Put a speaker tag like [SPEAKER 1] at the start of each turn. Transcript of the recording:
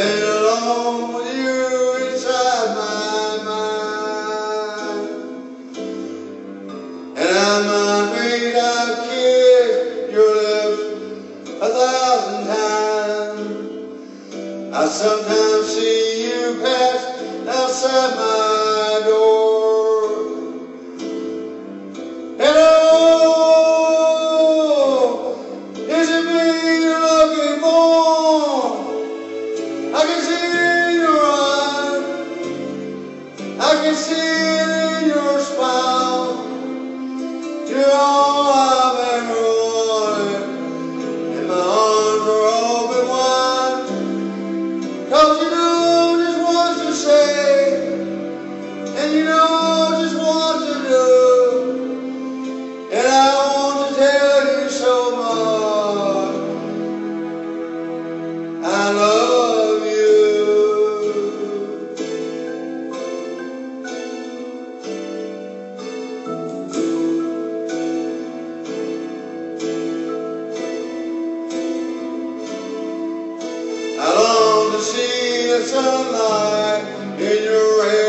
[SPEAKER 1] alone with you inside my mind. And I'm afraid I've kissed your lips a thousand times. I sometimes see you pass outside my I long to see the sunlight in your red